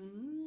Mm.